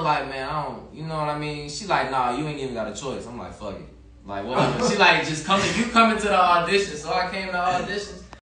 like, man, I don't, you know what I mean? She like, nah, you ain't even got a choice. I'm like, fuck it. Like, whatever. she like, just coming. you coming to the audition. So I came to audition.